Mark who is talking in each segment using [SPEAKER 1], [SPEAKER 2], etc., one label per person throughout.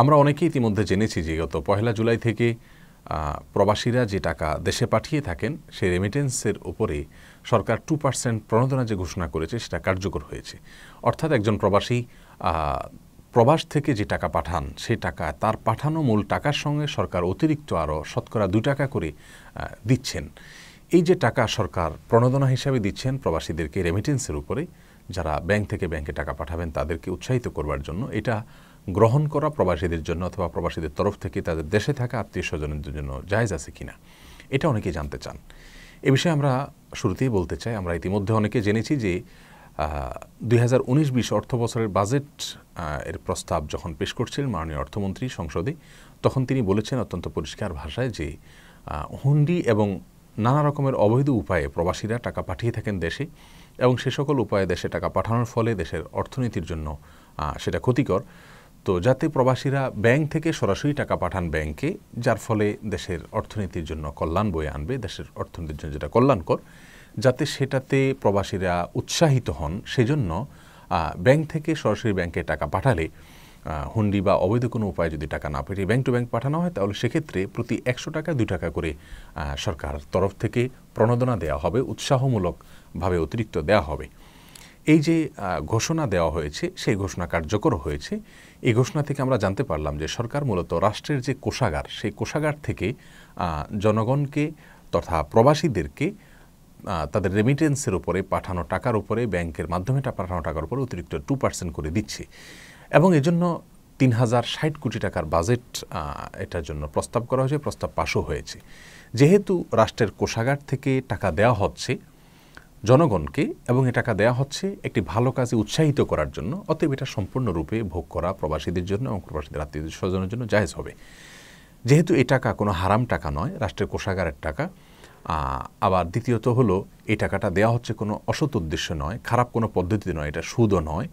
[SPEAKER 1] আমরা অনেকেই ইতিমধ্যে জেনেছি যে গত পহেলা জুলাই থেকে প্রবাসীরা যে টাকা দেশে পাঠিয়ে থাকেন, সেই রেমিটেন্সের উপরে সরকার টু পার্সেন্ট প্রণোদনা যে ঘোষণা করেছে, সেটা কার্যকর হয়েছে। অর্থাৎ একজন প্রবাসী প্রবাস থেকে যে টাকা পাঠান, সেই টাকা তার পাঠানো মূল টাকার সঙ্গে সরকার অতিরিক্ত আরও শতকরা দুই টাকা করে দিচ্ছেন। এই যে টাকা সরকার প্রণোদনা হিসাবে দিচ্ছেন প্রবাসীদেরকে রেমিটেন্সের উপরে, যারা ব্যাংক থেকে ব্যাংকে টাকা পাঠাবেন, তাদেরকে উৎসাহিত করবার জন্য, এটা গ্রহণ করা প্রবাসীদের জন্য অথবা প্রবাসীদের তরফ থেকে তাদের দেশে থাকা আত্মীয় স্বজনদের জন্য জায়জ আছে কিনা, এটা অনেকেই জানতে চান। এ বিষয়ে আমরা শুরুতেই বলতে চাই, আমরা ইতিমধ্যে অনেকে জেনেছি যে দুই হাজার উনিশ বিশ অর্থ বছরের বাজেট এর প্রস্তাব যখন পেশ করছিলেন মাননীয় অর্থমন্ত্রী সংসদে, তখন তিনি বলেছেন অত্যন্ত পরিষ্কার ভাষায় যে হুন্ডি এবং নানা রকমের অবৈধ উপায়ে প্রবাসীরা টাকা পাঠিয়ে থাকেন দেশে এবং সে সকল উপায়ে দেশে টাকা পাঠানোর ফলে দেশের অর্থনীতির জন্য সেটা ক্ষতিকর। তো যাতে প্রবাসীরা ব্যাংক থেকে সরাসরি টাকা পাঠান ব্যাংকে, যার ফলে দেশের অর্থনীতির জন্য কল্যাণ বয়ে আনবে, দেশের অর্থনীতির জন্য যেটা কল্যাণকর, যাতে সেটাতে প্রবাসীরা উৎসাহিত হন। সেজন্য ব্যাংক থেকে সরাসরি ব্যাংকে টাকা পাঠালে হুন্ডি বা অবৈধ কোনো উপায়ে যদি টাকা না পাঠিয়ে ব্যাংক টু ব্যাংক পাঠানো হয়, তাহলে সেক্ষেত্রে প্রতি একশো টাকা, দুই টাকা করে সরকার তরফ থেকে প্রণোদনা দেওয়া হবে, উৎসাহমূলকভাবে অতিরিক্ত দেওয়া হবে। এই যে ঘোষণা দেওয়া হয়েছে, সেই ঘোষণা কার্যকর হয়েছে, এই ঘোষণা থেকে আমরা জানতে পারলাম যে সরকার মূলত রাষ্ট্রের যে কোষাগার, সেই কোষাগার থেকে জনগণকে তথা প্রবাসীদেরকে তাদের রেমিটেন্সের উপরে পাঠানো টাকার উপরে, ব্যাংকের মাধ্যমে পাঠানো টাকার উপরে অতিরিক্ত টু পার্সেন্ট করে দিচ্ছে। এবং এজন্য তিন হাজার ষাট কোটি টাকার বাজেট এটার জন্য প্রস্তাব করা হয়েছে, প্রস্তাব পাশও হয়েছে। যেহেতু রাষ্ট্রের কোষাগার থেকে টাকা দেওয়া হচ্ছে জনগণকে এবং এ টাকা দেওয়া হচ্ছে একটি ভালো কাজে উৎসাহিত করার জন্য। অতএব এটা সম্পূর্ণরূপে ভোগ করা প্রবাসীদের জন্য এবং প্রবাসীদের আত্মীয় স্বজনের জন্য জায়জ হবে। যেহেতু এই টাকা কোনো হারাম টাকা নয়, রাষ্ট্রের কোষাগারের টাকা আবার দ্বিতীয়ত হলো এই টাকাটা দেওয়া হচ্ছে কোনো অসৎ উদ্দেশ্য নয়, খারাপ কোনো পদ্ধতি নয়, এটা সুদও নয়,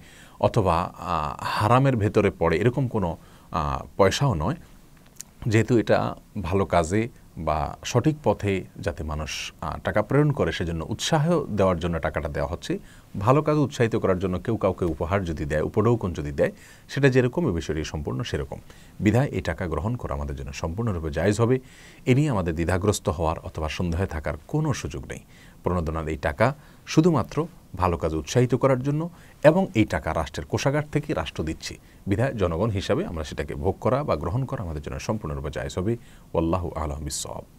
[SPEAKER 1] অথবা হারামের ভেতরে পড়ে এরকম কোনো পয়সাও নয়। যেহেতু এটা ভালো কাজে বা সঠিক পথে যাতে মানুষ টাকা প্রেরণ করে, সেজন্য উৎসাহ দেওয়ার জন্য টাকাটা দেওয়া হচ্ছে। ভালো কাজ উৎসাহিত করার জন্য কেউ কাউকে উপহার যদি দেয় উপঢৌকন যদি দেয়, সেটা যেরকম এ বিষয়টি সম্পূর্ণ সেরকম। বিধায় এই টাকা গ্রহণ করা আমাদের জন্য সম্পূর্ণরূপে জায়জ হবে। এ নিয়ে আমাদের দ্বিধাগ্রস্ত হওয়ার অথবা সন্দেহে থাকার কোনো সুযোগ নেই। প্রণোদনার এই টাকা শুধুমাত্র ভালো কাজ উৎসাহিত করার জন্য এবং এই টাকা রাষ্ট্রের কোষাগার থেকে রাষ্ট্র দিচ্ছি। বিধায় জনগণ হিসাবে আমরা সেটাকে ভোগ করা বা গ্রহণ করা আমাদের জন্য সম্পূর্ণরূপে জায়জ হবে। ওল্লাহ আলম বিসব